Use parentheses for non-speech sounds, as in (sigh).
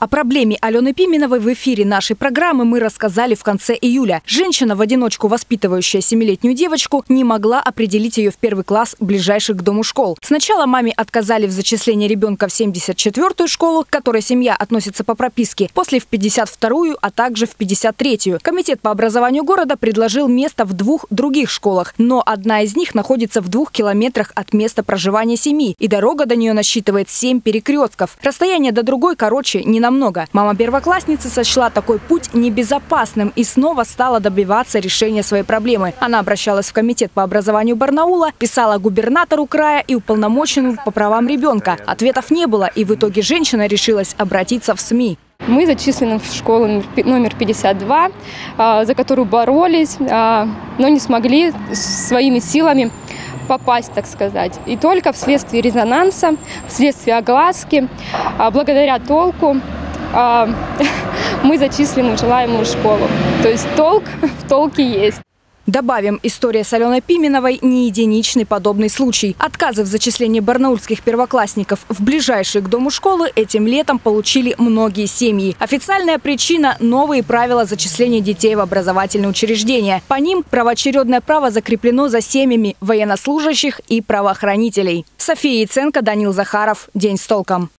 О проблеме Алены Пименовой в эфире нашей программы мы рассказали в конце июля. Женщина, в одиночку воспитывающая семилетнюю девочку, не могла определить ее в первый класс ближайших к дому школ. Сначала маме отказали в зачислении ребенка в 74-ю школу, к которой семья относится по прописке, после в 52-ю, а также в 53-ю. Комитет по образованию города предложил место в двух других школах, но одна из них находится в двух километрах от места проживания семьи, и дорога до нее насчитывает семь перекрестков. Расстояние до другой короче не намного. Мама первоклассницы сочла такой путь небезопасным и снова стала добиваться решения своей проблемы. Она обращалась в комитет по образованию Барнаула, писала губернатору края и уполномоченному по правам ребенка. Ответов не было, и в итоге женщина решилась обратиться в СМИ. Мы зачислены в школу номер 52, а, за которую боролись, а, но не смогли своими силами попасть, так сказать. И только вследствие резонанса, вследствие огласки, а, благодаря толку а, (laughs) мы зачислены в желаемую школу. То есть толк (laughs) в толке есть. Добавим, история с Аленой Пименовой не единичный подобный случай. Отказы в зачислении барнаульских первоклассников в ближайшие к дому школы этим летом получили многие семьи. Официальная причина – новые правила зачисления детей в образовательные учреждения. По ним правоочередное право закреплено за семьями военнослужащих и правоохранителей. София Яценко, Данил Захаров. День с толком.